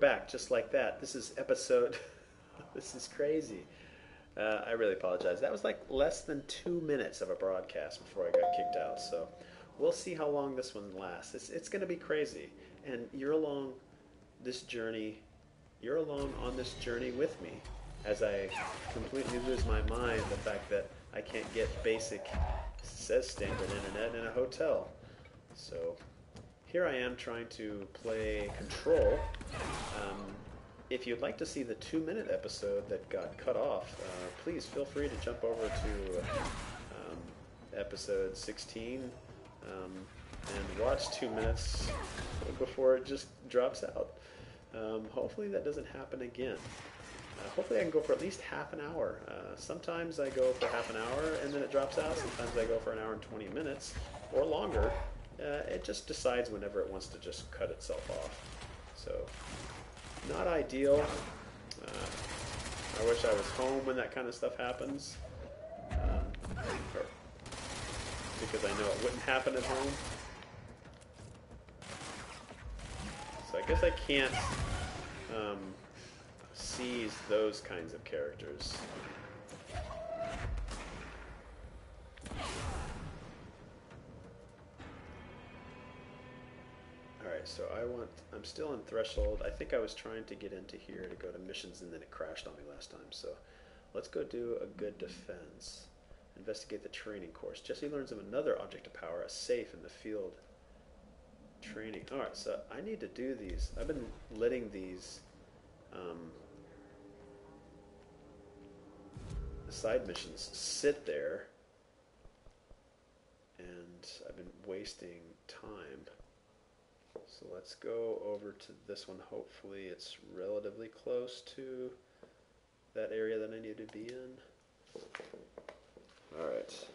back just like that. This is episode. this is crazy. Uh, I really apologize. That was like less than two minutes of a broadcast before I got kicked out. So we'll see how long this one lasts. It's, it's going to be crazy. And you're along this journey. You're along on this journey with me as I completely lose my mind the fact that I can't get basic, says standard internet in a hotel. So here I am trying to play Control. Um, if you'd like to see the two minute episode that got cut off, uh, please feel free to jump over to um, episode 16 um, and watch two minutes before it just drops out. Um, hopefully, that doesn't happen again. Uh, hopefully, I can go for at least half an hour. Uh, sometimes I go for half an hour and then it drops out. Sometimes I go for an hour and 20 minutes or longer. Uh, it just decides whenever it wants to just cut itself off. So, not ideal. Uh, I wish I was home when that kind of stuff happens. Um, or, because I know it wouldn't happen at home. So I guess I can't um, seize those kinds of characters. Alright, so I want, I'm still in Threshold. I think I was trying to get into here to go to missions and then it crashed on me last time. So let's go do a good defense. Investigate the training course. Jesse learns of another object of power, a safe in the field training. Alright, so I need to do these. I've been letting these um, side missions sit there and I've been wasting time. So let's go over to this one. Hopefully it's relatively close to that area that I need to be in. Alright.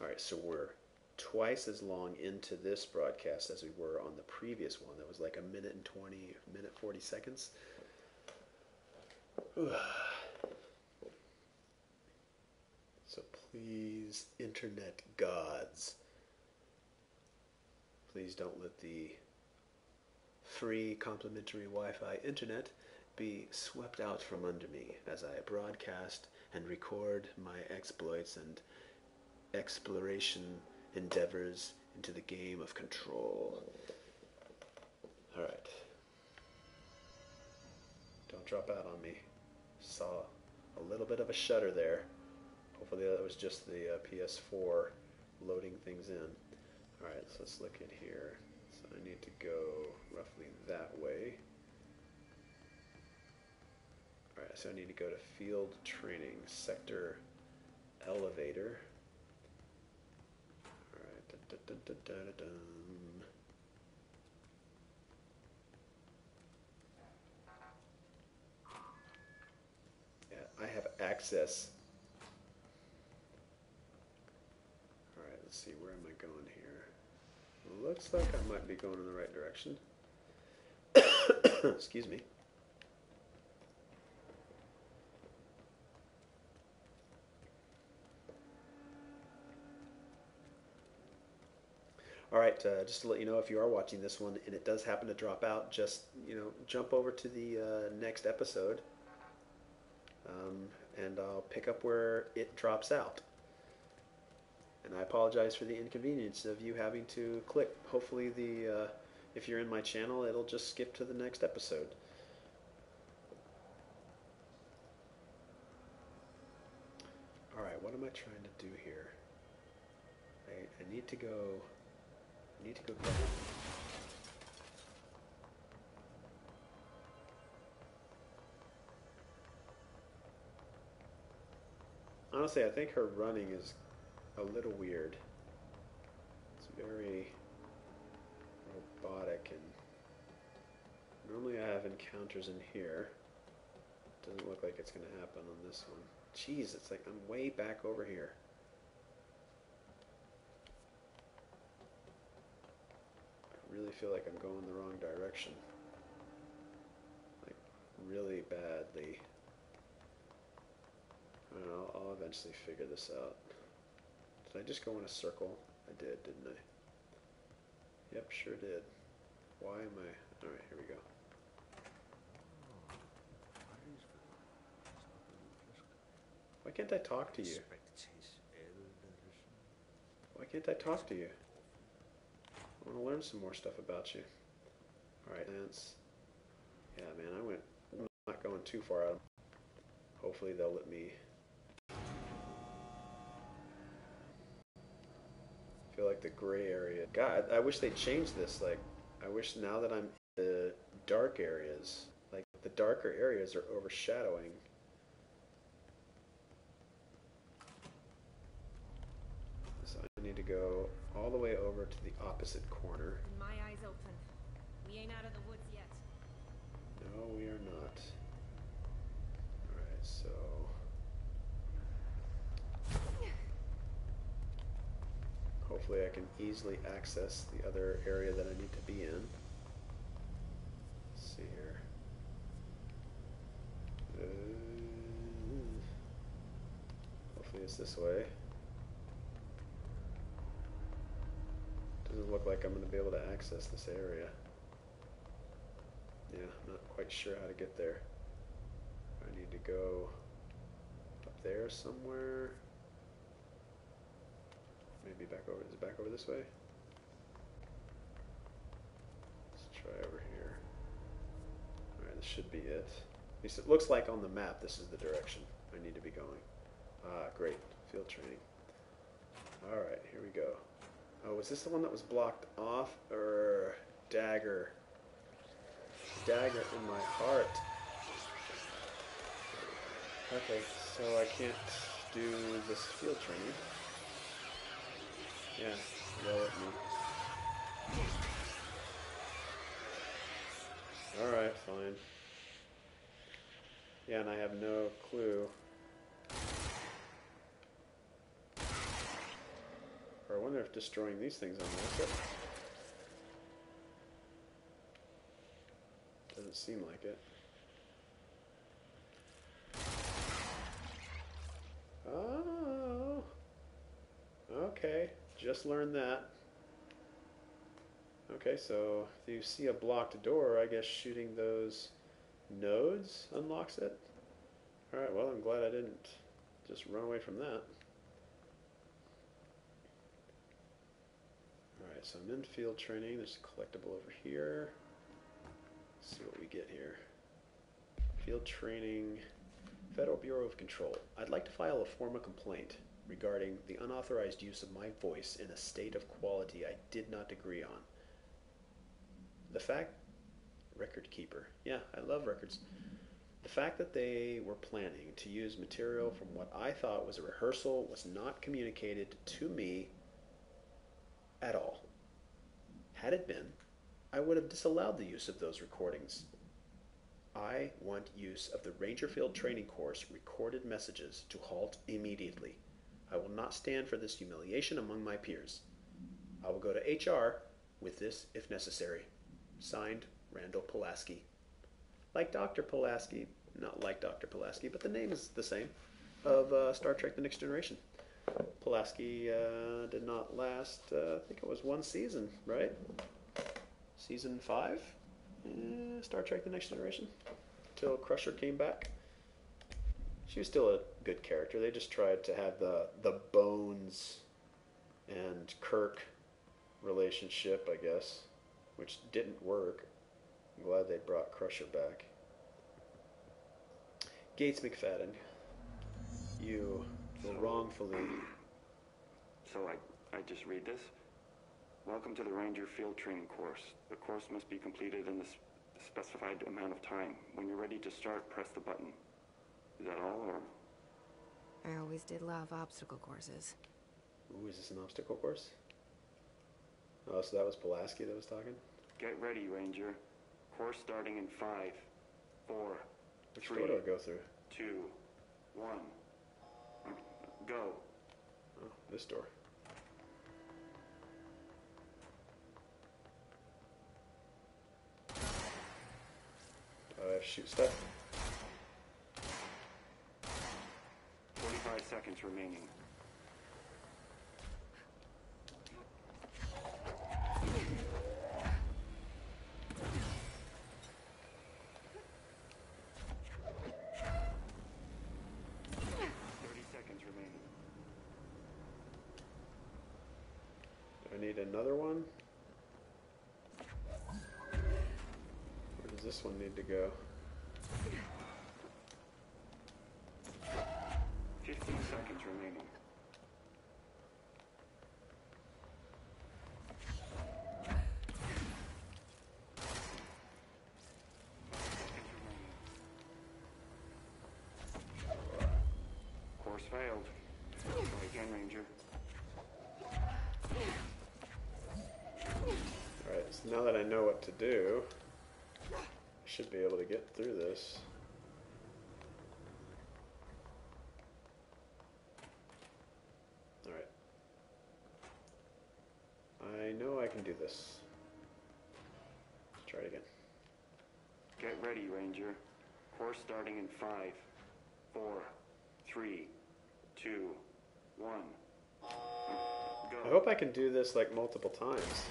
Alright, so we're twice as long into this broadcast as we were on the previous one. That was like a minute and 20, minute 40 seconds. so please, internet gods, please don't let the free complimentary Wi-Fi internet be swept out from under me as I broadcast and record my exploits and exploration endeavors into the game of control. Alright. Don't drop out on me. Saw a little bit of a shutter there. Hopefully that was just the uh, PS4 loading things in. Alright, so let's look in here. So I need to go roughly that way. Alright, so I need to go to field training, sector elevator. Dun, dun, dun, dun, dun, dun. Yeah, I have access. Alright, let's see, where am I? Looks like I might be going in the right direction. Excuse me. All right, uh, just to let you know, if you are watching this one and it does happen to drop out, just you know, jump over to the uh, next episode, um, and I'll pick up where it drops out. And I apologize for the inconvenience of you having to click. Hopefully, the uh, if you're in my channel, it'll just skip to the next episode. All right, what am I trying to do here? I, I need to go. I need to go down. Honestly, I think her running is a little weird. It's very robotic and normally I have encounters in here. Doesn't look like it's going to happen on this one. Jeez, it's like I'm way back over here. I really feel like I'm going the wrong direction. Like, really badly. I don't know, I'll eventually figure this out. Did I just go in a circle? I did, didn't I? Yep, sure did. Why am I... Alright, here we go. Why can't I talk to you? Why can't I talk to you? I want to learn some more stuff about you. Alright, Lance. Yeah, man, I went... I'm not going too far out. Hopefully they'll let me feel like the gray area. God, I wish they changed this. Like, I wish now that I'm in the dark areas, like the darker areas are overshadowing. So I need to go all the way over to the opposite corner. My eyes open. We ain't out of the woods yet. No, we are not. Alright, so. Hopefully, I can easily access the other area that I need to be in. Let's see here. Uh, hopefully, it's this way. Doesn't look like I'm going to be able to access this area. Yeah, I'm not quite sure how to get there. I need to go up there somewhere. Maybe back over. Is it back over this way? Let's try over here. Alright, this should be it. At least it looks like on the map this is the direction I need to be going. Ah, great. Field training. Alright, here we go. Oh, was this the one that was blocked off? Or dagger. Dagger in my heart. Okay, so I can't do this field training. Yeah, yell at me. Alright, fine. Yeah, and I have no clue. Or I wonder if destroying these things unlocks it. Doesn't seem like it. Oh. Okay, just learned that. Okay, so if you see a blocked door, I guess shooting those nodes unlocks it. Alright, well, I'm glad I didn't just run away from that. Alright, so I'm in field training. There's a collectible over here. Let's see what we get here. Field training, Federal Bureau of Control. I'd like to file a formal complaint regarding the unauthorized use of my voice in a state of quality I did not agree on. The fact, record keeper. Yeah, I love records. The fact that they were planning to use material from what I thought was a rehearsal was not communicated to me at all. Had it been, I would have disallowed the use of those recordings. I want use of the Rangerfield training course recorded messages to halt immediately. I will not stand for this humiliation among my peers. I will go to HR with this if necessary. Signed, Randall Pulaski. Like Dr. Pulaski, not like Dr. Pulaski, but the name is the same, of uh, Star Trek The Next Generation. Pulaski uh, did not last, uh, I think it was one season, right? Season five? Eh, Star Trek The Next Generation. Till Crusher came back. She was still a good character. They just tried to have the, the Bones and Kirk relationship, I guess, which didn't work. I'm glad they brought Crusher back. Gates McFadden, you were wrongfully. So I, I just read this. Welcome to the Ranger Field Training course. The course must be completed in the specified amount of time. When you're ready to start, press the button. Is that all, or I always did love obstacle courses. Ooh, is this an obstacle course? Oh, so that was Pulaski that was talking? get ready, Ranger? Course starting in five, four, Which three, door do I go through? two, one. Go. Oh, this door. Oh, I have to shoot stuff. seconds remaining. I need another one? Where does this one need to go? Failed. Try again, Ranger. Alright, so now that I know what to do, I should be able to get through this. Alright. I know I can do this. Let's try it again. Get ready, Ranger. Course starting in five, four, three, two, one. Go. I hope I can do this like multiple times.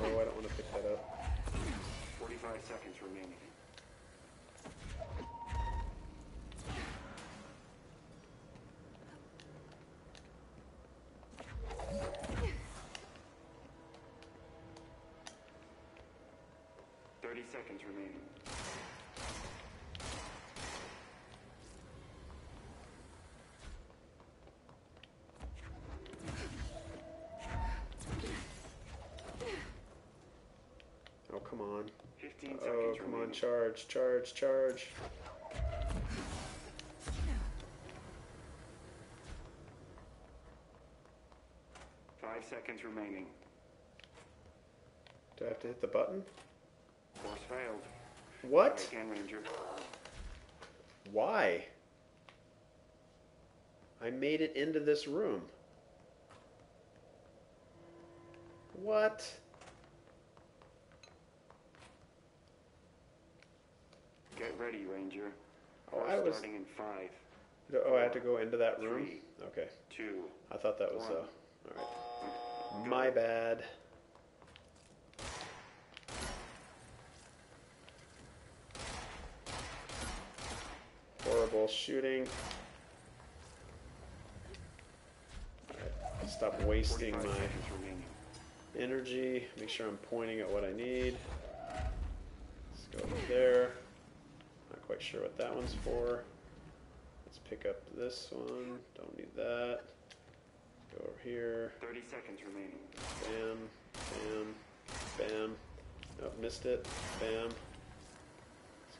Oh, I don't want to pick that up. 45 seconds remaining. Thirty seconds remaining. Oh, come on. Fifteen Oh, seconds come on, charge, charge, charge. Five seconds remaining. Do I have to hit the button? Failed. What? Again, Ranger. Why? I made it into this room. What? Get ready, Ranger. Oh, Course I was- starting in five, Oh, I had to go into that room? Three. Okay. two, I thought that was, uh, alright. Go. My bad. Horrible shooting. Stop wasting my energy. Make sure I'm pointing at what I need. Let's go over there. Not quite sure what that one's for. Let's pick up this one. Don't need that. Go over here. 30 seconds remaining. Bam, bam, bam. Nope, missed it. Bam.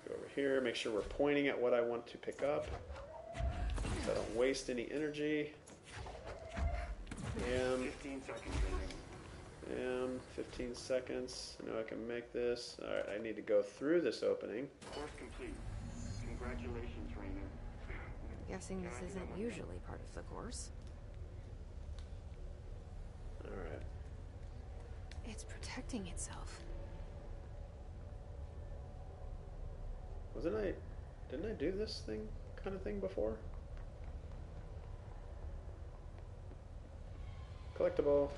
Let's go over here. Make sure we're pointing at what I want to pick up. So I don't waste any energy. Bam, 15 seconds remaining. 15 seconds. I know I can make this. Alright, I need to go through this opening. Course complete. Congratulations, Ranger. Guessing this isn't usually part of the course. Alright. It's protecting itself. Wasn't I. Didn't I do this thing, kind of thing before? Collectible.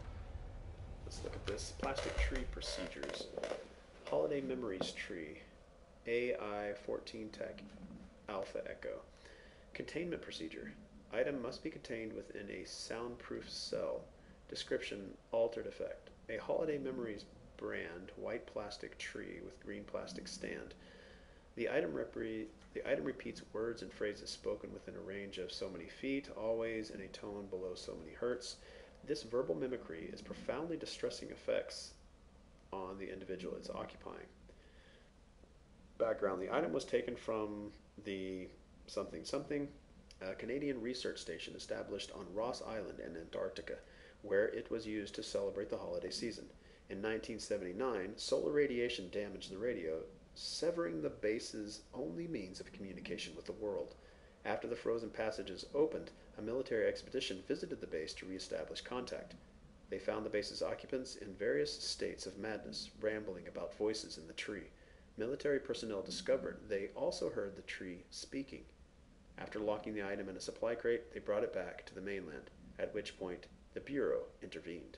Let's look at this. Plastic tree procedures. Holiday Memories tree. AI 14 Tech Alpha Echo. Containment procedure. Item must be contained within a soundproof cell. Description altered effect. A Holiday Memories brand white plastic tree with green plastic stand. The item, repre- the item repeats words and phrases spoken within a range of so many feet, always in a tone below so many hertz. This verbal mimicry is profoundly distressing effects on the individual it's occupying. Background The item was taken from the something something, a Canadian research station established on Ross Island in Antarctica, where it was used to celebrate the holiday season. In 1979, solar radiation damaged the radio, severing the base's only means of communication with the world. After the frozen passages opened, a military expedition visited the base to reestablish contact. They found the base's occupants in various states of madness, rambling about voices in the tree. Military personnel discovered they also heard the tree speaking. After locking the item in a supply crate, they brought it back to the mainland, at which point the Bureau intervened.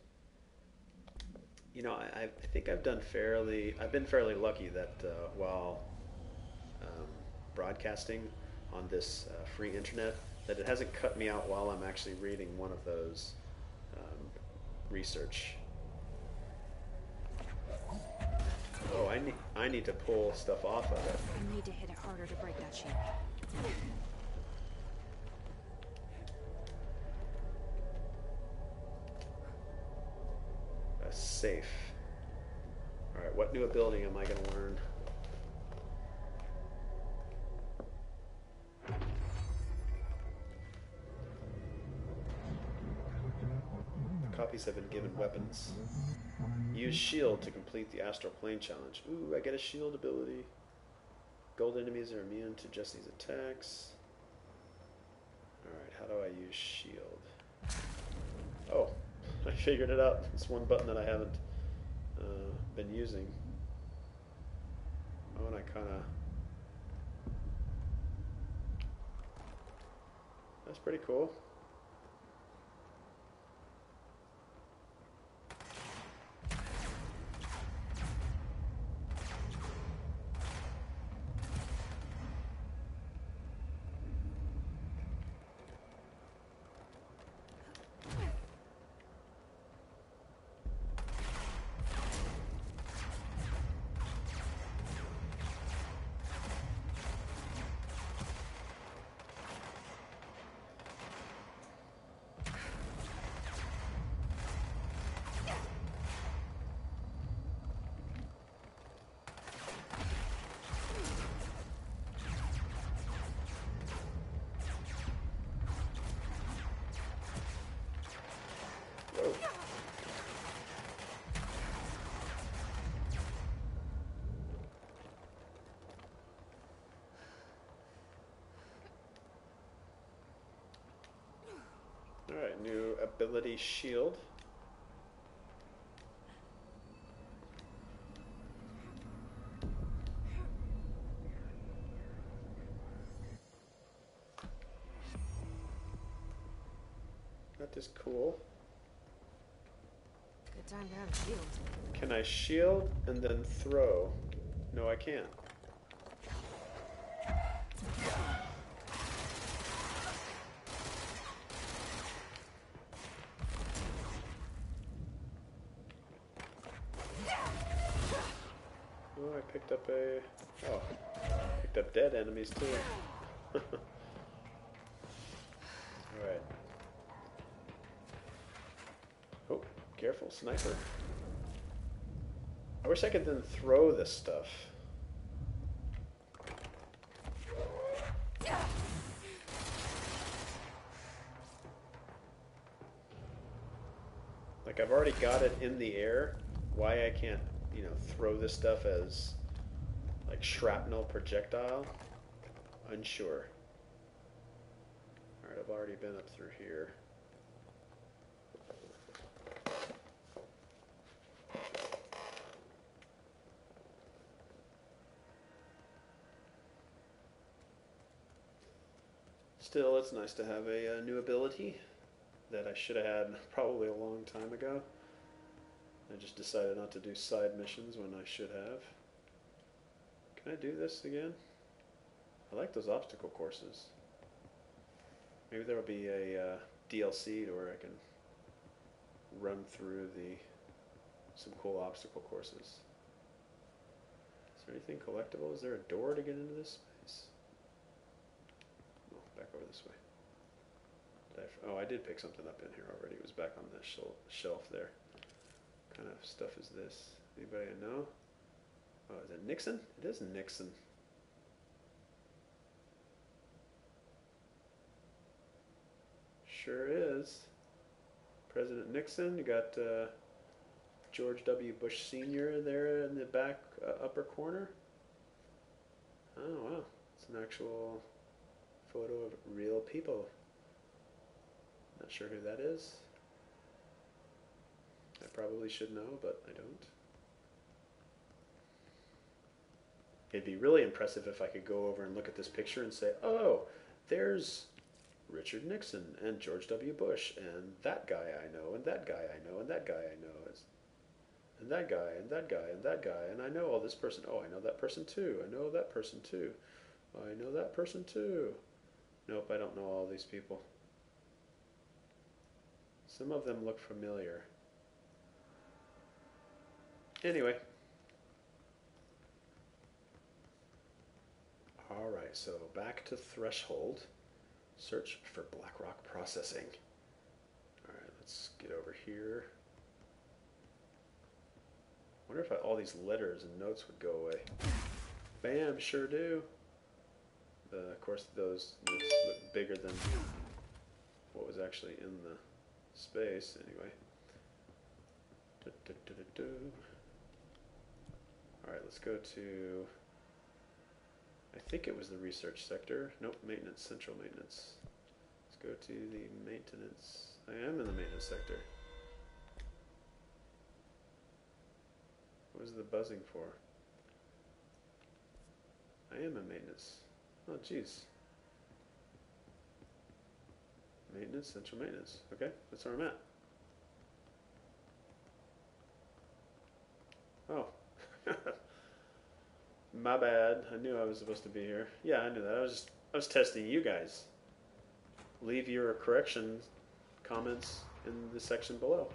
You know, I, I think I've done fairly, I've been fairly lucky that uh, while um, broadcasting on this uh, free internet that it hasn't cut me out while I'm actually reading one of those um, research. Oh, I need I need to pull stuff off of it. I need to hit it harder to break that sheet. Safe. All right, what new ability am I going to learn? Copies have been given weapons. Use shield to complete the astral plane challenge. Ooh, I get a shield ability. Gold enemies are immune to just these attacks. Alright, how do I use shield? I figured it out. It's one button that I haven't uh, been using. Oh, and I kind of. That's pretty cool. Whoa. Alright, new ability shield. That is cool. Good time to have a shield. Can I shield and then throw? No, I can't. Oh, I picked up a. Oh, picked up dead enemies too. Alright. Oh, careful, sniper. I wish I could then throw this stuff. Like I've already got it in the air. Why I can't, you know, throw this stuff as like shrapnel projectile? Unsure. Alright, I've already been up through here. Still, it's nice to have a, uh new ability that I should have had probably a long time ago. I just decided not to do side missions when I should have. Can I do this again? I like those obstacle courses. Maybe there'll be a uh, DLC to where I can run through the some cool obstacle courses. Is there anything collectible? Is there a door to get into this space? Oh, back over this way. I oh, I did pick something up in here already. It was back on the shel- shelf there. What kind of stuff is this? Anybody know? Oh, is it Nixon? It is Nixon. Sure is. President Nixon. You got uh, George W. Bush Sr. there in the back uh, upper corner. Oh, wow. It's an actual photo of real people. Not sure who that is. I probably should know, but I don't. It'd be really impressive if I could go over and look at this picture and say, oh, there's Richard Nixon and George W. Bush and that guy I know and that guy I know and that guy I know. And that guy, and that guy, and that guy, and I know all this person. Oh, I know that person too. I know that person too. I know that person too. Nope, I don't know all these people. Some of them look familiar. Anyway. Alright, so back to Threshold. Search for Blackrock Processing. Alright, let's get over here. wonder if I, all these letters and notes would go away. Bam, sure do. Uh, of course, those look bigger than what was actually in the space, anyway. Alright, let's go to. I think it was the research sector. Nope, maintenance, central maintenance. Let's go to the maintenance. I am in the maintenance sector. What was the buzzing for? I am in maintenance. Oh, jeez. Maintenance, central maintenance. Okay, that's where I'm at. Oh. My bad. I knew I was supposed to be here. Yeah, I knew that. I was just I was testing you guys. Leave your corrections comments in the section below.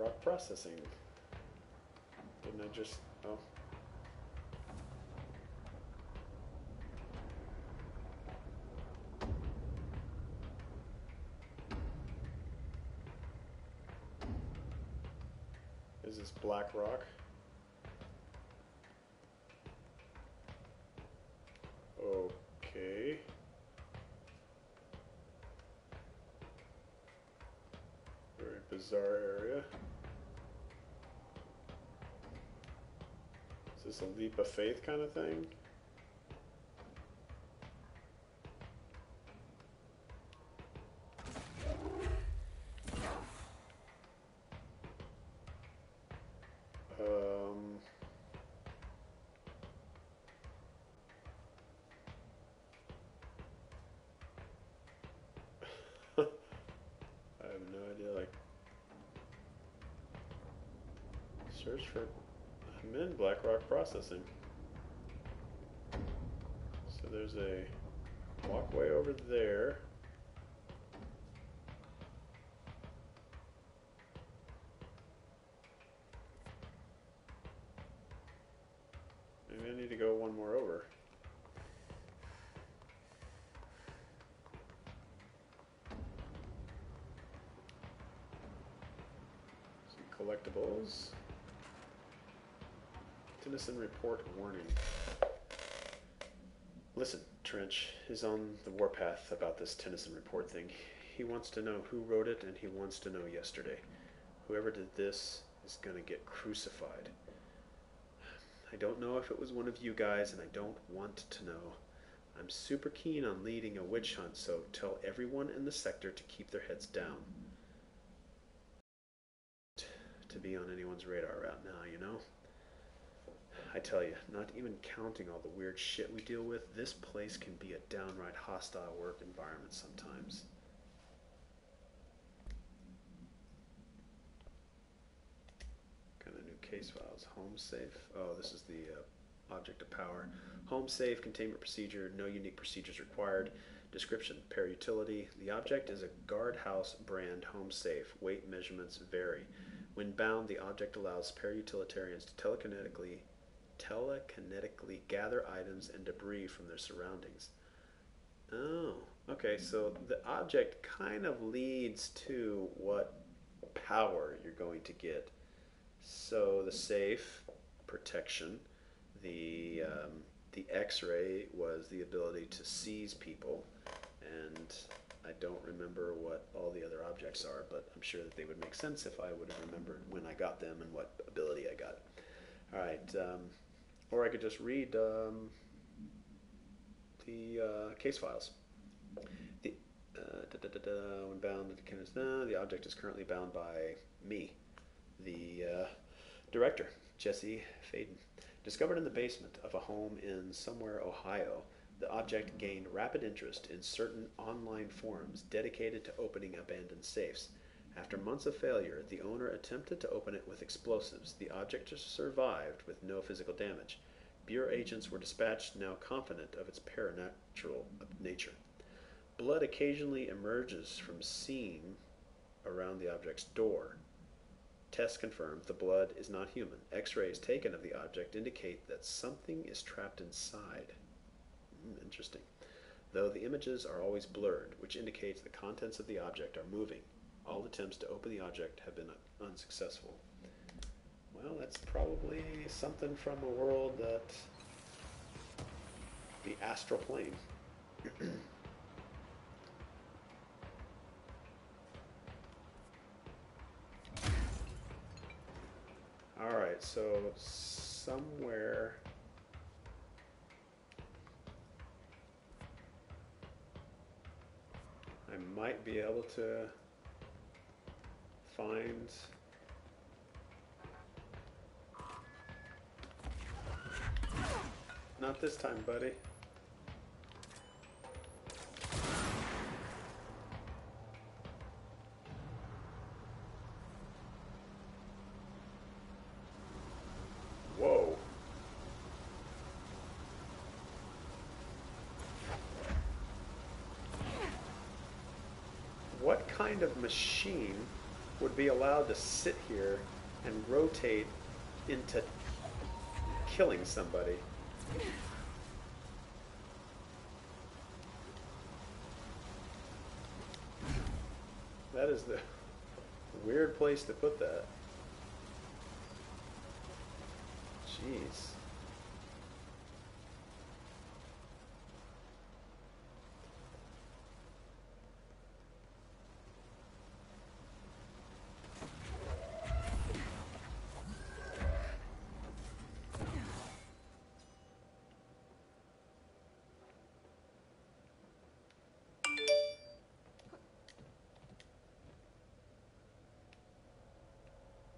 Blackrock Processing. Didn't I just... Oh. Is this black rock? Okay. Very bizarre area. This a leap of faith kind of thing? Um, I have no idea. Like, search for. In Blackrock Processing. So there's a walkway over there. Maybe I need to go one more over. Some collectibles. Tennyson report warning. Listen, Trench is on the warpath about this Tennyson report thing. He wants to know who wrote it, and he wants to know yesterday. Whoever did this is gonna get crucified. I don't know if it was one of you guys, and I don't want to know. I'm super keen on leading a witch hunt, so tell everyone in the sector to keep their heads down. To be on anyone's radar right now, you know? I tell you, not even counting all the weird shit we deal with, this place can be a downright hostile work environment sometimes. Kind of new case files. Home safe. Oh, this is the uh, object of power. Home safe, containment procedure, no unique procedures required. Description, pair utility. The object is a guardhouse brand home safe. Weight measurements vary. When bound, the object allows parautilitarians to telekinetically telekinetically gather items and debris from their surroundings. Oh, okay, so the object kind of leads to what power you're going to get. So the safe protection, the um, the X-ray was the ability to seize people, and I don't remember what all the other objects are, but I'm sure that they would make sense if I would have remembered when I got them and what ability I got. All right, um, or I could just read um, the uh, case files. The uh, da, da, da, when bound, the object is currently bound by me, the uh, director, Jesse Faden. Discovered in the basement of a home in somewhere Ohio, the object gained rapid interest in certain online forums dedicated to opening abandoned safes. After months of failure, the owner attempted to open it with explosives. The object survived with no physical damage. Bureau agents were dispatched, now confident of its paranatural nature. Blood occasionally emerges from seam around the object's door. Tests confirmed the blood is not human. X rays taken of the object indicate that something is trapped inside. Mm, interesting. Though the images are always blurred, which indicates the contents of the object are moving. All attempts to open the object have been unsuccessful. Well, that's probably something from a world that. the astral plane. Alright, so somewhere. I might be able to find Not this time, buddy. Whoa. What kind of machine would be allowed to sit here and rotate into killing somebody? That is the weird place to put that. Jeez.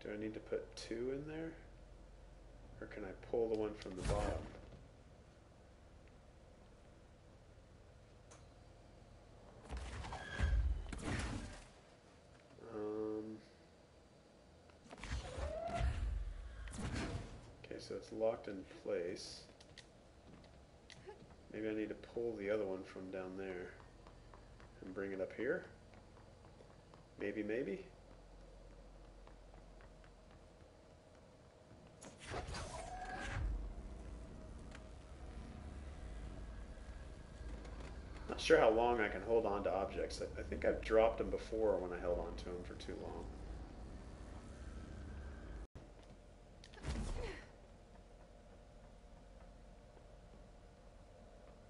Do I need to put two in there? Or can I pull the one from the bottom? Um, okay, so it's locked in place. Maybe I need to pull the other one from down there and bring it up here. Maybe, maybe. Sure how long I can hold on to objects. I, I think I've dropped them before when I held on to them for too long.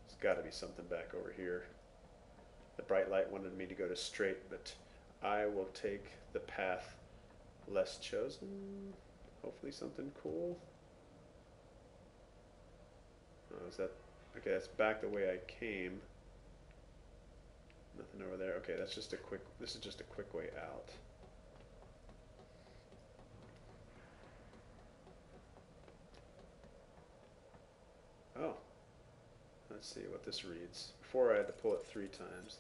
There's got to be something back over here. The bright light wanted me to go to straight, but I will take the path less chosen. Hopefully something cool. Oh, is that okay? That's back the way I came. Nothing over there. Okay, that's just a quick. This is just a quick way out. Oh, let's see what this reads. Before I had to pull it three times.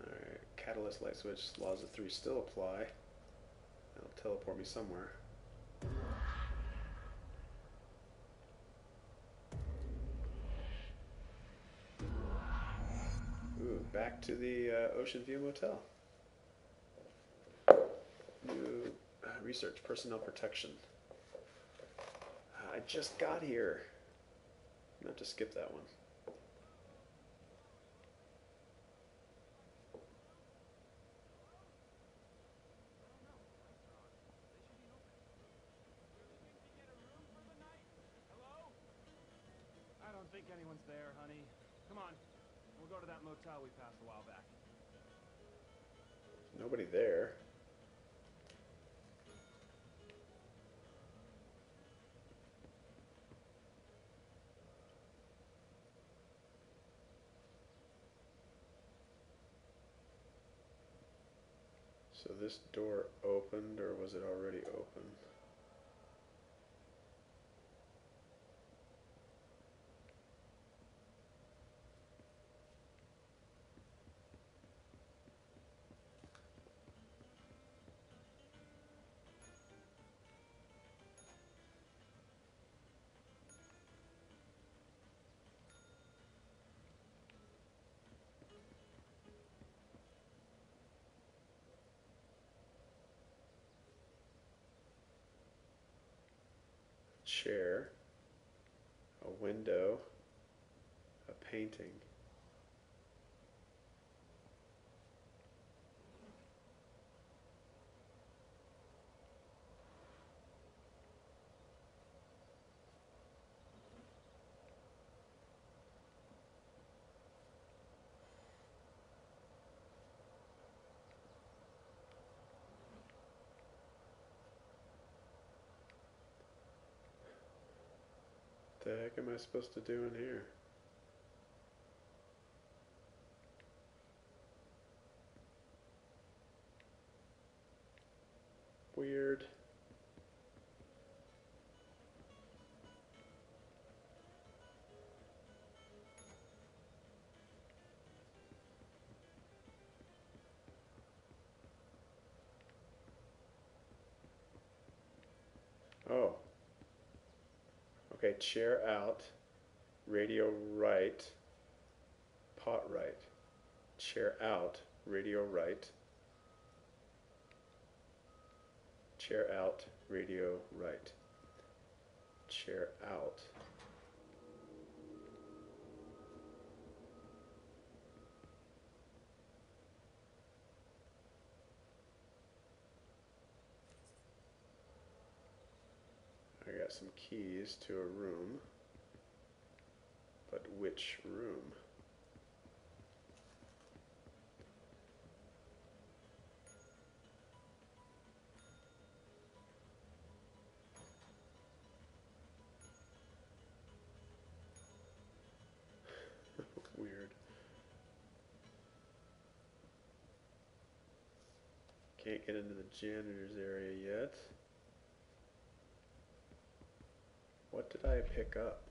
All right, catalyst light switch laws of three still apply. That'll teleport me somewhere. Ooh, to the uh, Ocean View Motel. New uh, research, personnel protection. I just got here. I'm have to skip that one. think anyone's there, honey. Come on. We'll to we passed a while back. Nobody there. So this door opened, or was it already open? Chair, a window, a painting. The heck am I supposed to do in here? Weird. Oh. Okay, chair out, radio right, pot right. Chair out, radio right. Chair out, radio right. Chair out. I some keys to a room. But which room? Weird. Can't get into the janitor's area yet. What did I pick up?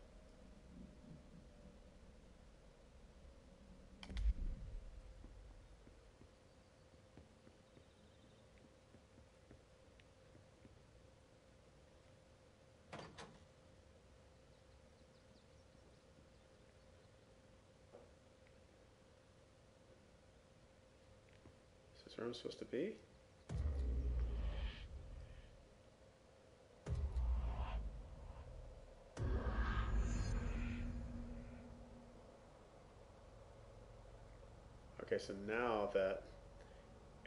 Is this where I'm supposed to be? Okay, so now that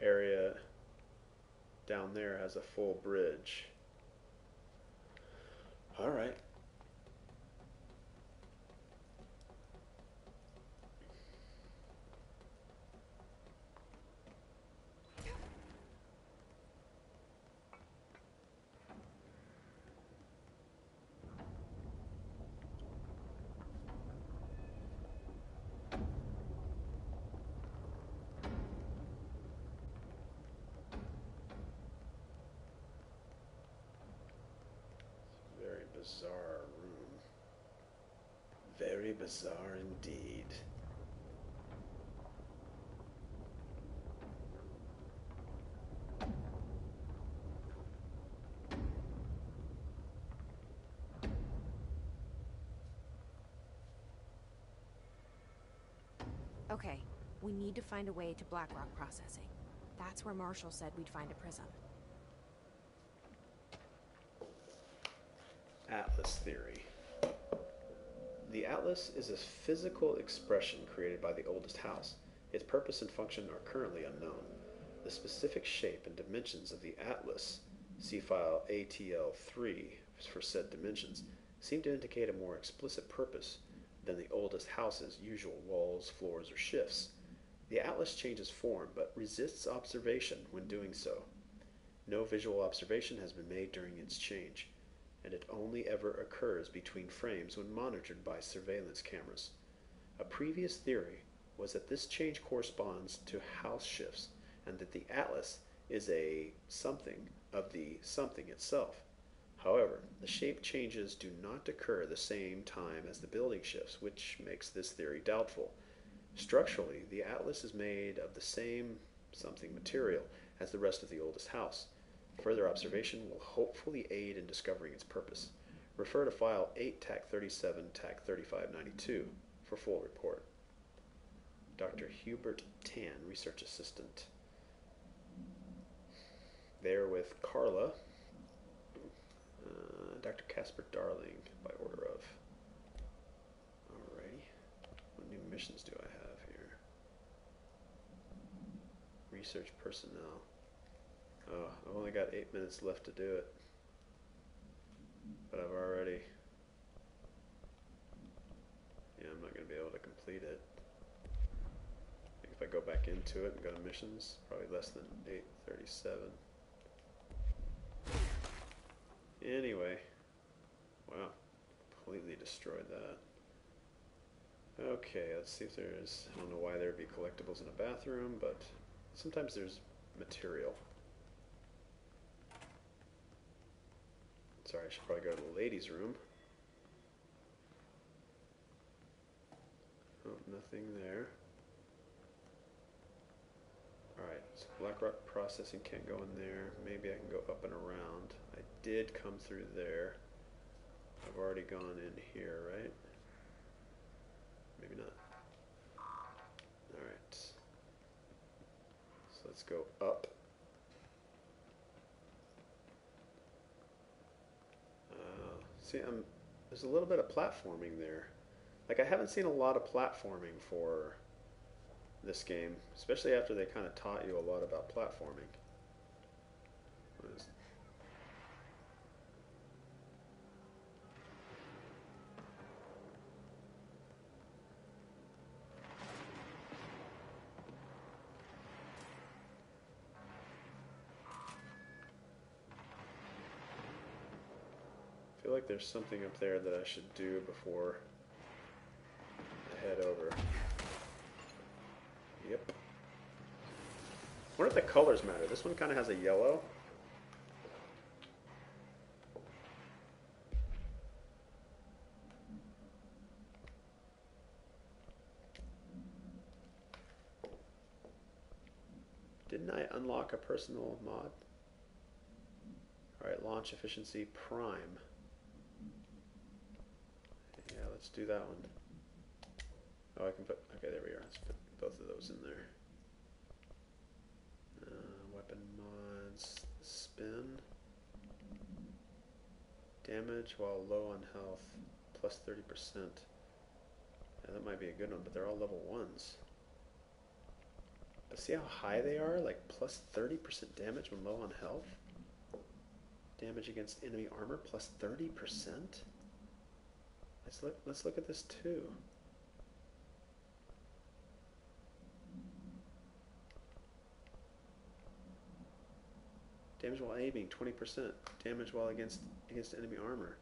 area down there has a full bridge. All right. Very bizarre room. Very bizarre indeed. Okay, we need to find a way to Blackrock processing. That's where Marshall said we'd find a prism. Atlas theory. The atlas is a physical expression created by the oldest house. Its purpose and function are currently unknown. The specific shape and dimensions of the atlas, see file ATL3 for said dimensions, seem to indicate a more explicit purpose. than the oldest house's usual walls, floors, or shifts. The atlas changes form, but resists observation when doing so. No visual observation has been made during its change, and it only ever occurs between frames when monitored by surveillance cameras. A previous theory was that this change corresponds to house shifts, and that the atlas is a something of the something itself. However, the shape changes do not occur the same time as the building shifts, which makes this theory doubtful. Structurally, the atlas is made of the same something material as the rest of the oldest house. Further observation will hopefully aid in discovering its purpose. Refer to file 8 TAC 37 TAC 3592 for full report. Dr. Hubert Tan, research assistant. There with Carla, uh, Dr. Casper Darling, by order of. Alrighty. What new missions do I have here? Research personnel. Oh, I've only got eight minutes left to do it. But I've already. Yeah, I'm not going to be able to complete it. If I go back into it and go to missions, probably less than 837. Anyway, wow, completely destroyed that. Okay, let's see if there's. I don't know why there'd be collectibles in a bathroom, but sometimes there's material. Sorry, I should probably go to the ladies' room. Oh, nothing there. Alright, so Blackrock processing can't go in there. Maybe I can go up and around. I did come through there. I've already gone in here, right? Maybe not. Alright. So let's go up. See, I'm, there's a little bit of platforming there. Like, I haven't seen a lot of platforming for this game, especially after they kind of taught you a lot about platforming. What is- there's something up there that I should do before I head over. Yep. What if the colors matter? This one kind of has a yellow. Didn't I unlock a personal mod? Alright, launch efficiency prime. Let's do that one. Oh, I can put. Okay, there we are. Let's put both of those in there. Uh, weapon mods. Spin. Damage while low on health. Plus 30%. Yeah, that might be a good one, but they're all level 1s. But see how high they are? Like plus 30% damage when low on health? Damage against enemy armor plus 30%? Let's look, let's look at this too. Damage while aiming, 20%. Damage while against against enemy armor.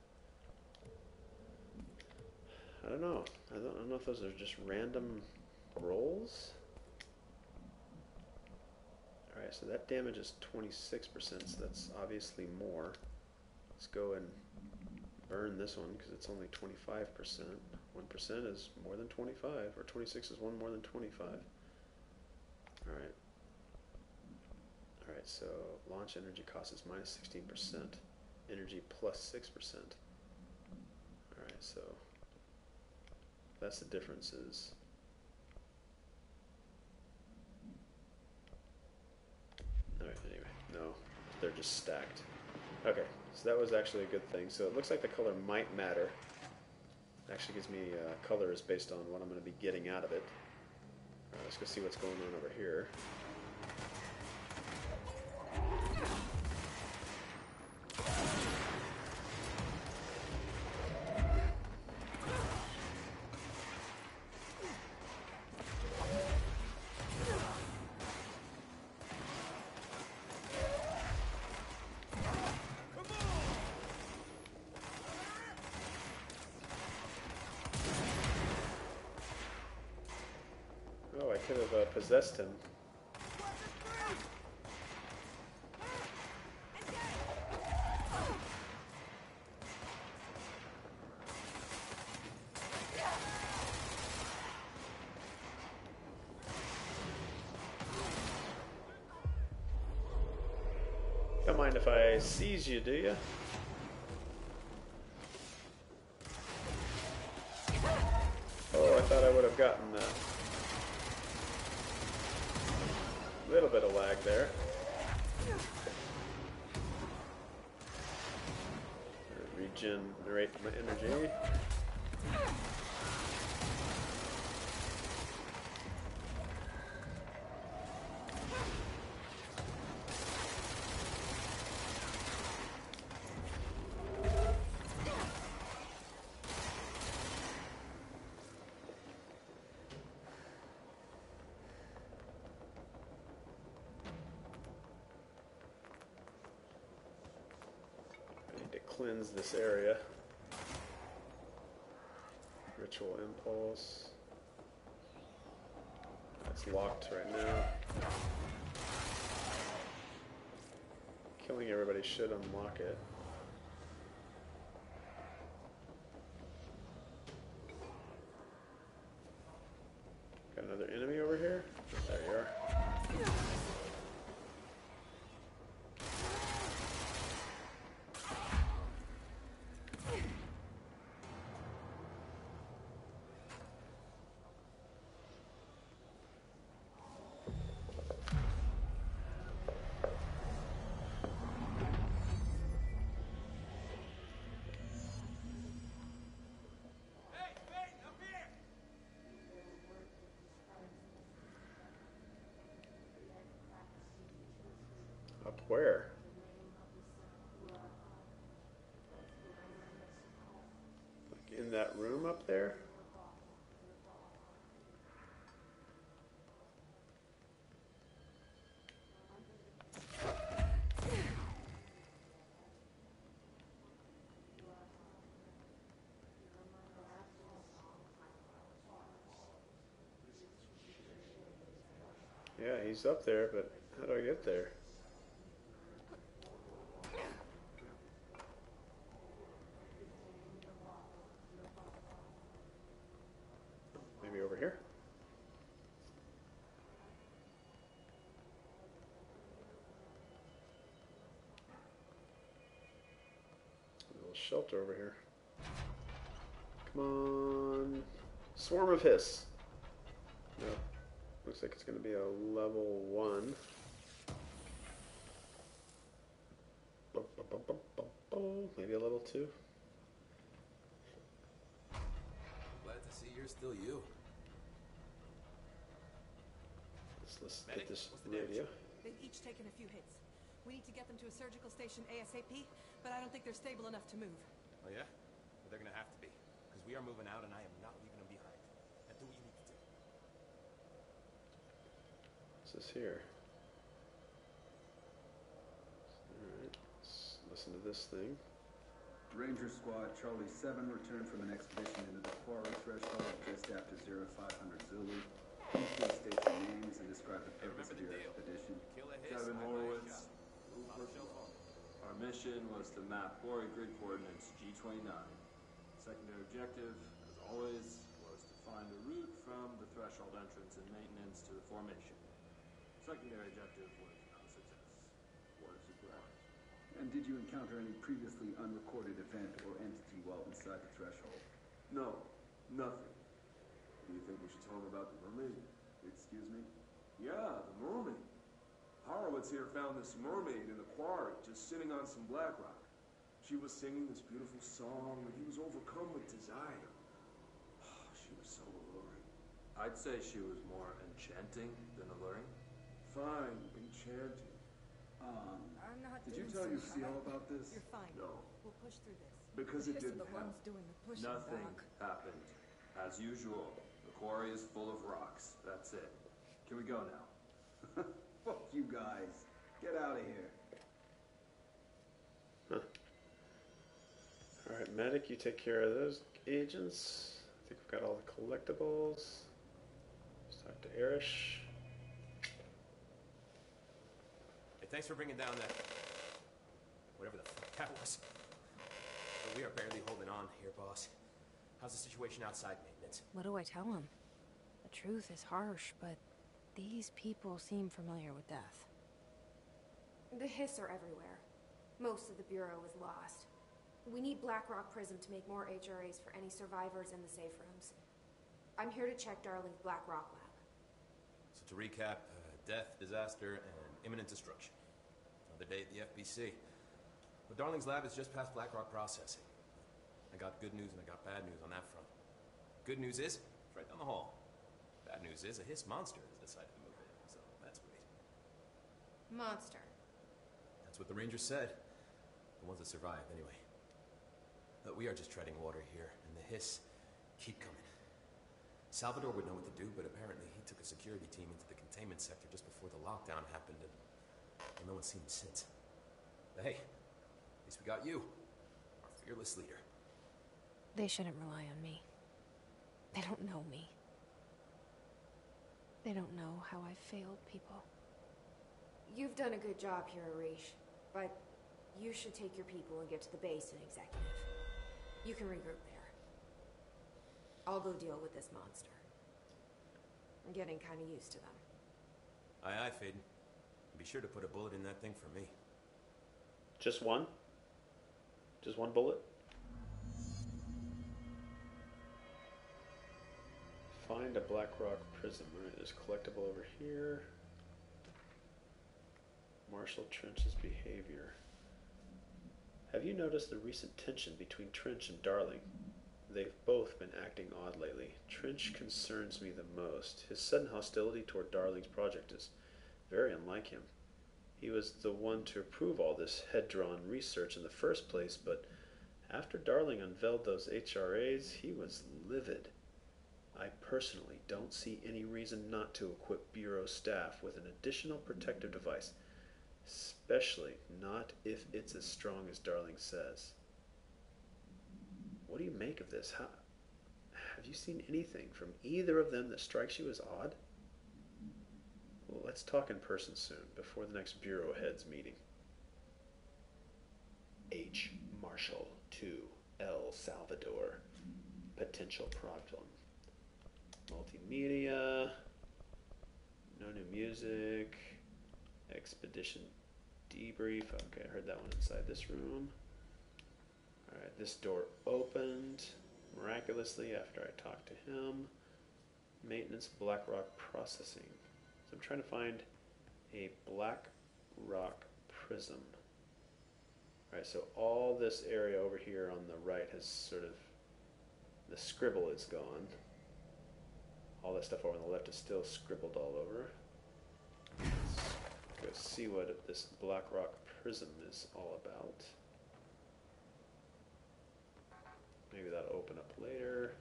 I don't know. I don't, I don't know if those are just random rolls. Alright, so that damage is 26%, so that's obviously more. Let's go and burn this one because it's only 25%. 1% is more than 25, or 26 is 1 more than 25. Alright. Alright, so launch energy cost is minus 16%, energy plus 6%. Alright, so that's the differences. Alright, anyway, no, they're just stacked. Okay, so that was actually a good thing. So it looks like the color might matter. Actually gives me uh, colors based on what I'm going to be getting out of it. Alright, let's go see what's going on over here. Have uh, possessed him. Don't mind if I seize you, do you? Oh, I thought I would have gotten that. Lag there. Regenerate my energy. I need to cleanse this area. Ritual impulse. It's locked right now. Killing everybody should unlock it. Got another enemy over here? There you are. Hey, wait, up here! Up where? Like in that room up there? Yeah, he's up there, but how do I get there? Maybe over here? A little shelter over here. Come on. Swarm of Hiss. No. Looks like it's going to be a level 1. Bum, bum, bum, bum, bum, bum. Maybe a level 2. Glad to see you're still you. Let's, let's Medic, get this what's the radio. They've each taken a few hits. We need to get them to a surgical station ASAP, but I don't think they're stable enough to move. Oh yeah? Well, they're gonna have to be, because we are moving out, and I am not leaving them behind. Now do what you need to do. What's this here? Alright, let's listen to this thing. Ranger Squad Charlie 7 returned from an expedition into the quarry threshold just after 0500 Zulu. Please state your names and describe the purpose of your expedition. Kill a hiss, Kevin I buy Horowitz. Shot. On the shelf phone. Our mission was to map quarry grid coordinates G29. Secondary objective, as always, was to find a route from the threshold entrance and maintenance to the formation. Secondary objective was not a success. What is surprise? And did you encounter any previously unrecorded event or entity while inside the threshold? No, nothing. Do you think we should tell him about the mermaid? Excuse me? Yeah, the mermaid. Horowitz here found this mermaid in the quarry, just sitting on some black rock. She was singing this beautiful song, and he was overcome with desire. Oh, she was so alluring. I'd say she was more enchanting than alluring. Fine, enchanting. Um, I'm not did you tell so your seal about this? You're fine. No, We'll push through this. because the it didn't the happen. doing the pushing Nothing back. happened. As usual, the quarry is full of rocks. That's it. Can we go now? Fuck you guys. Get out of here. Huh. Alright, medic, you take care of those agents. I think we've got all the collectibles. Let's talk Talk to Arish. Hey, thanks for bringing down that. whatever the fuck that was. But we are barely holding on here, boss. How's the situation outside maintenance? What do I tell him? The truth is harsh, but these people seem familiar with death. The Hiss are everywhere. Most of the Bureau is lost. We need Blackrock Prism to make more HRAs for any survivors in the safe rooms. I'm here to check Darling's Blackrock lab. So to recap, uh, death, disaster, and imminent destruction. Another day at the FBC. But Darling's lab is just past Blackrock processing. I got good news and I got bad news on that front. Good news is, it's right down the hall. Bad news is, a Hiss monster has decided to move in, so that's great. Monster. That's what the Rangers said. The ones that survived, anyway. But we are just treading water here, and the hiss keep coming. Salvador would know what to do, but apparently he took a security team into the containment sector just before the lockdown happened, and well, no one's seen him since. But hey, at least we got you, our fearless leader. They shouldn't rely on me. They don't know me. They don't know how I failed people. You've done a good job here, Arish, but you should take your people and get to the base and executive. You can regroup there. I'll go deal with this monster. I'm getting kind of used to them. Aye, aye, Faden. Be sure to put a bullet in that thing for me. Just one? Just one bullet? Find a Blackrock prism. Alright, there's collectible over here. Marshall Trench's behavior. Have you noticed the recent tension between Trench and Darling? They've both been acting odd lately. Trench concerns me the most. His sudden hostility toward Darling's project is very unlike him. He was the one to approve all this Hedron research in the first place, but after Darling unveiled those HRAs, he was livid. I personally don't see any reason not to equip Bureau staff with an additional protective device, especially not if it's as strong as Darling says. What do you make of this? How, have you seen anything from either of them that strikes you as odd? Well, let's talk in person soon, before the next Bureau heads meeting. H. Marshall to El Salvador. Potential problem. Multimedia. No new music. Expedition debrief. Okay, I heard that one inside this room. Alright, this door opened miraculously after I talked to him. Maintenance Blackrock processing. So I'm trying to find a Black Rock prism. Alright, so all this area over here on the right has sort of the scribble is gone. All that stuff over on the left is still scribbled all over. Let's go see what this Black Rock prism is all about. Maybe that'll open up later.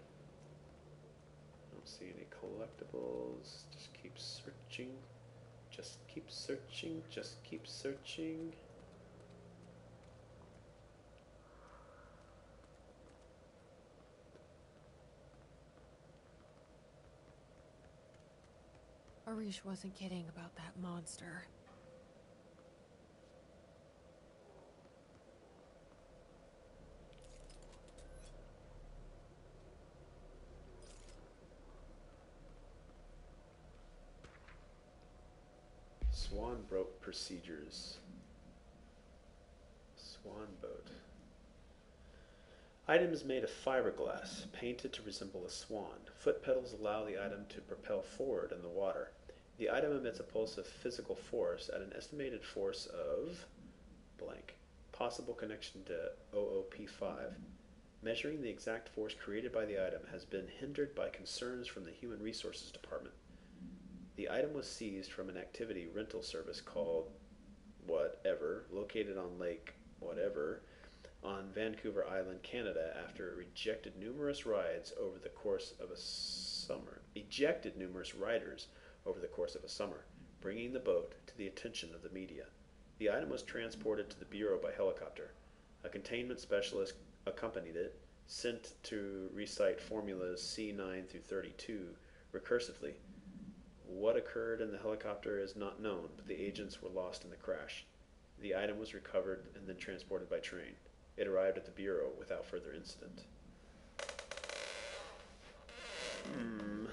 I Don't see any collectibles. Just keep searching. Just keep searching. Just keep searching. Arish wasn't kidding about that monster. Swan boat procedures. Swan boat. Item is made of fiberglass, painted to resemble a swan. Foot pedals allow the item to propel forward in the water. The item emits a pulse of physical force at an estimated force of blank. Possible connection to OOP5. Measuring the exact force created by the item has been hindered by concerns from the Human Resources Department. The item was seized from an activity rental service called Whatever, located on Lake Whatever, on Vancouver Island, Canada, after it rejected numerous rides over the course of a summer. Ejected numerous riders over the course of a summer, bringing the boat to the attention of the media. The item was transported to the Bureau by helicopter. A containment specialist accompanied it, sent to recite formulas C9 through 32 recursively. What occurred in the helicopter is not known, but the agents were lost in the crash. The item was recovered and then transported by train. It arrived at the Bureau without further incident. Hmm.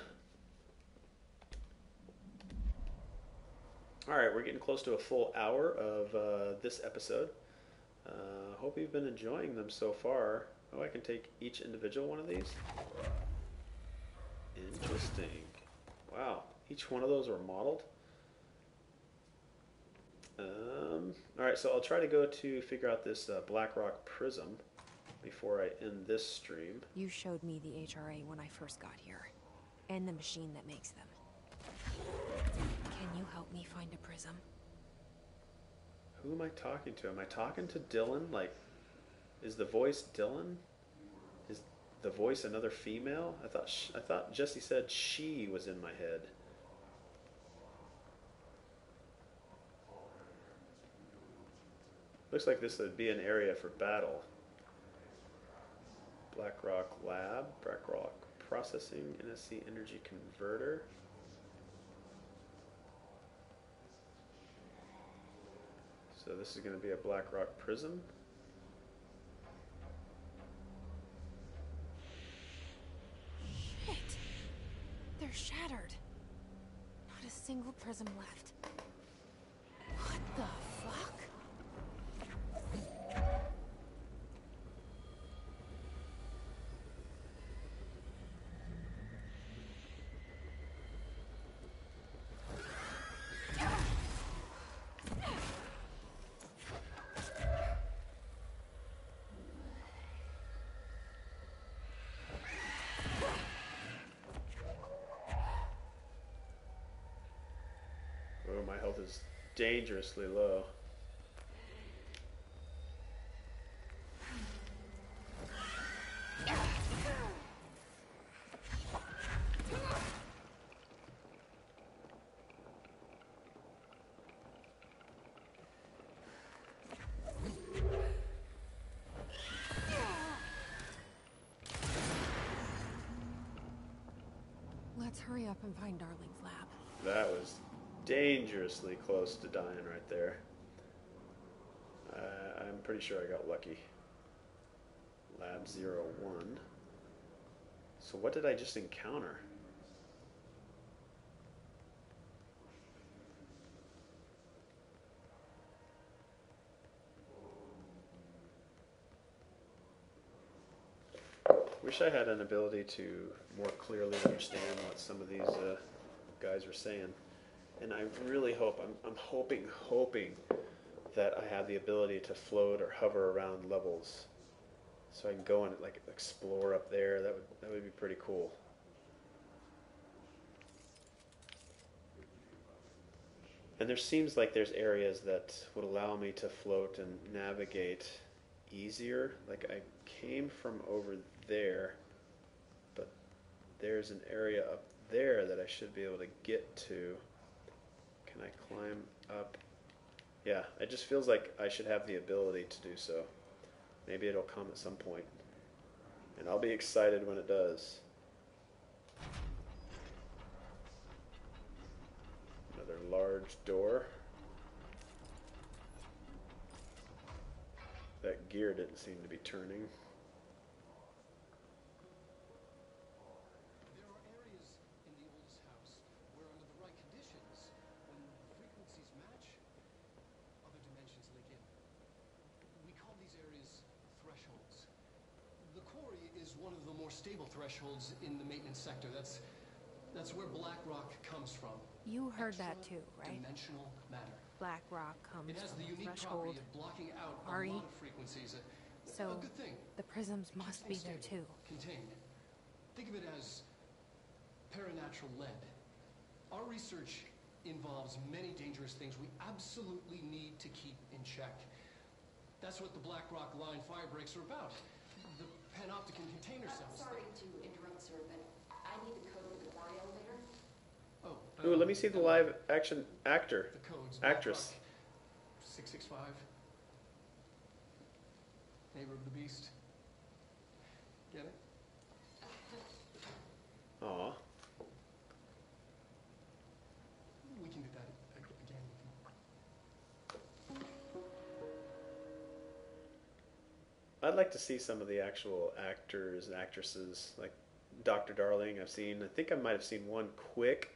Alright, we're getting close to a full hour of uh, this episode. Uh, hope you've been enjoying them so far. Oh, I can take each individual one of these? Interesting. Wow, each one of those were modeled? Um, Alright, so I'll try to go to figure out this uh, Blackrock Prism before I end this stream. You showed me the HRA when I first got here, and the machine that makes them. Help me find a prism? Who am I talking to? Am I talking to Dylan? Like, is the voice Dylan? Is the voice another female? I thought I thought Jesse said she was in my head. Looks like this would be an area for battle. Blackrock Lab, Blackrock Processing, NSC Energy Converter. So this is going to be a Blackrock Prism. Shit! They're shattered. Not a single prism left. What the fuck? Oh, my health is dangerously low. Let's hurry up and find was dangerously close to dying right there. Uh, I'm pretty sure I got lucky. Lab zero one. So what did I just encounter? Wish I had an ability to more clearly understand what some of these uh, guys were saying. And I really hope, I'm, I'm hoping, hoping that I have the ability to float or hover around levels. So I can go and like explore up there. That would that would be pretty cool. And there seems like there's areas that would allow me to float and navigate easier. Like I came from over there, but there's an area up there that I should be able to get to. Can I climb up? Yeah, it just feels like I should have the ability to do so. Maybe it'll come at some point. And I'll be excited when it does. Another large door. That gear didn't seem to be turning. There are areas in the oldest house where, under the right conditions, when frequencies match, other dimensions leak in. We call these areas thresholds. The quarry is one of the more stable thresholds in the maintenance sector. That's that's where black rock comes from. You heard that too, right? Dimensional matter. Black rock comes It has from the unique threshold. property of blocking out Ari. a lot of frequencies. A, So a good thing. the prisms must be there too. Contained. Think of it as paranatural lead. Our research involves many dangerous things we absolutely need to keep in check. That's what the Black Rock Line firebreaks are about. The panopticon container cells. sorry to interrupt, sir, but I need the code for the quarry elevator. Oh. Ooh, let me see the um, live action actor. The codes. Actress. 665. Neighbor of the beast. Get it? Aw. I'd like to see some of the actual actors and actresses, like Dr. Darling. I've seen. I think I might have seen one quick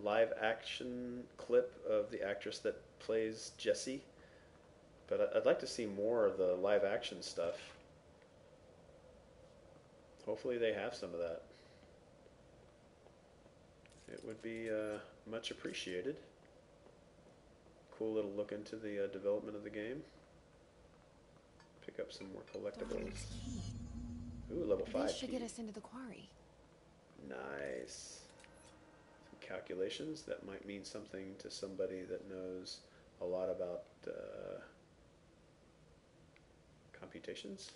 live action clip of the actress that plays Jesse. But I'd like to see more of the live action stuff. Hopefully, they have some of that. It would be uh, much appreciated. Cool little look into the uh, development of the game. Pick up some more collectibles. Ooh, level This five. should key. get us into the quarry. Nice. Some calculations that might mean something to somebody that knows a lot about uh, computations,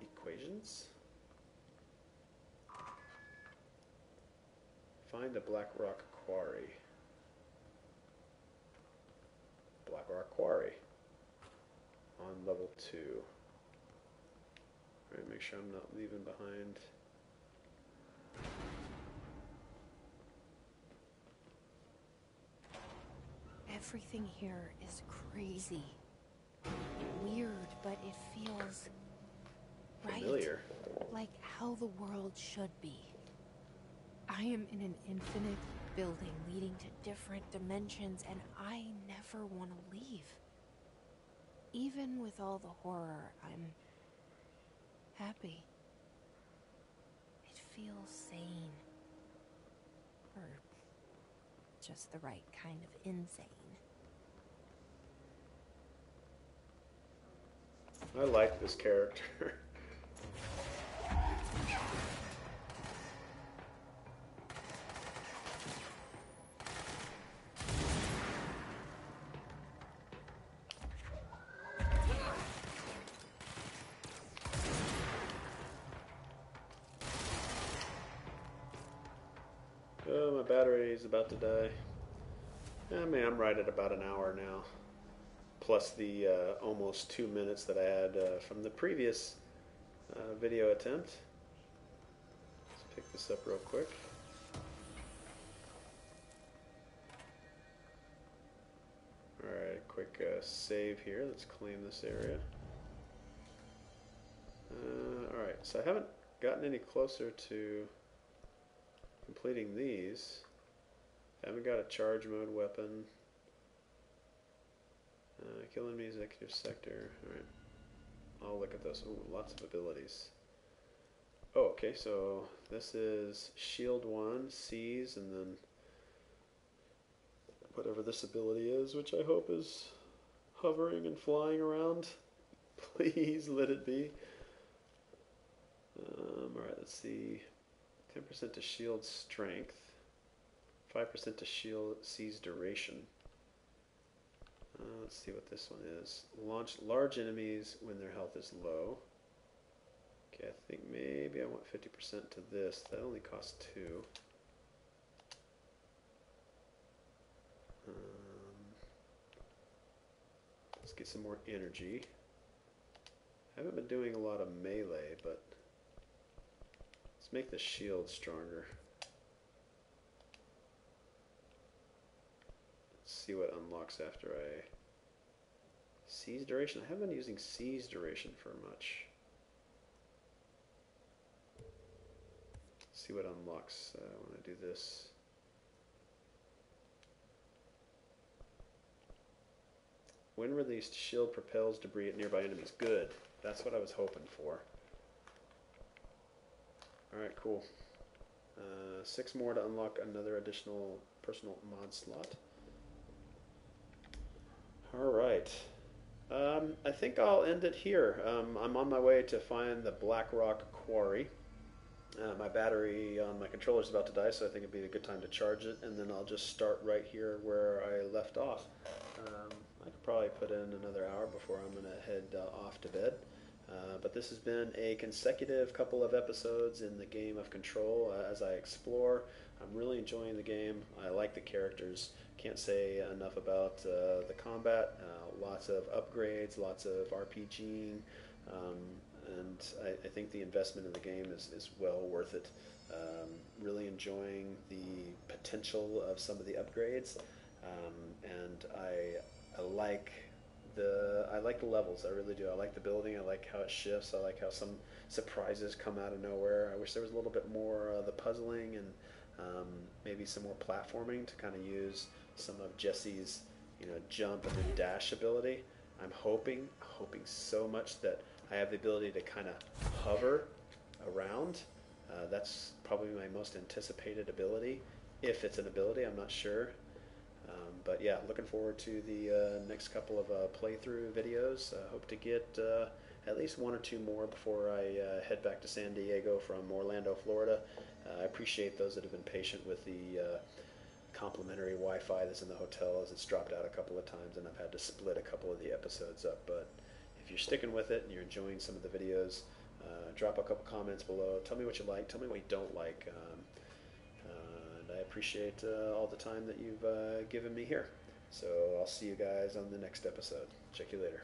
equations. Find the Black Rock Quarry. Black Rock Quarry on level two. Alright, make sure I'm not leaving behind. Everything here is crazy. Weird, but it feels right. Familiar. Like how the world should be. I am in an infinite building leading to different dimensions, and I never want to leave. Even with all the horror, I'm happy. It feels sane. Or just the right kind of insane. I like this character. about to die. I mean, I'm right at about an hour now plus the uh, almost two minutes that I had uh, from the previous uh, video attempt. Let's pick this up real quick. Alright, quick uh, save here. Let's claim this area. Uh, Alright, so I haven't gotten any closer to completing these. Haven't got a charge mode weapon. Uh, kill enemy executive sector. Alright. I'll look at those. Ooh, lots of abilities. Oh, okay, so this is shield 1, seize, and then whatever this ability is, which I hope is hovering and flying around. Please let it be. Um, Alright, let's see. 10% to shield strength, 5% to shield seize duration. Uh, let's see what this one is. Launch large enemies when their health is low. Okay, I think maybe I want 50% to this. That only costs 2. Um, let's get some more energy. I haven't been doing a lot of melee, but let's make the shield stronger. See what unlocks after I seize duration. I haven't been using seize duration for much. See what unlocks uh, when I do this. When released, shield propels debris at nearby enemies. Good. That's what I was hoping for. Alright, cool. Uh, six more to unlock another additional personal mod slot. All right. Um, I think I'll end it here. Um, I'm on my way to find the Black Rock Quarry. Uh, my battery on my controller is about to die, so I think it'd be a good time to charge it, and then I'll just start right here where I left off. Um, I could probably put in another hour before I'm going to head uh, off to bed. Uh, but this has been a consecutive couple of episodes in the game of Control uh, as I explore. I'm really enjoying the game. I like the characters. Can't say enough about uh, the combat. Uh, lots of upgrades, lots of RPGing, um, and I, I, think the investment in the game is, is well worth it. Um, really enjoying the potential of some of the upgrades, um, and I, I like the I like the levels. I really do. I like the building. I like how it shifts. I like how some surprises come out of nowhere. I wish there was a little bit more uh, the puzzling and um, maybe some more platforming to kind of use some of Jesse's you know jump and then dash ability. I'm hoping hoping so much that I have the ability to kind of hover around. Uh, that's probably my most anticipated ability. If it's an ability, I'm not sure. Um, but yeah, looking forward to the uh, next couple of uh, playthrough videos. Uh, hope to get uh, at least one or two more before I uh, head back to San Diego from Orlando, Florida. Uh, I appreciate those that have been patient with the complimentary Wi-Fi that's in the hotel as it's dropped out a couple of times and I've had to split a couple of the episodes up. But if you're sticking with it and you're enjoying some of the videos, drop a couple comments below. Tell me what you like. Tell me what you don't like. Um, and I appreciate uh, all the time that you've uh, given me here. So I'll see you guys on the next episode. Check you later.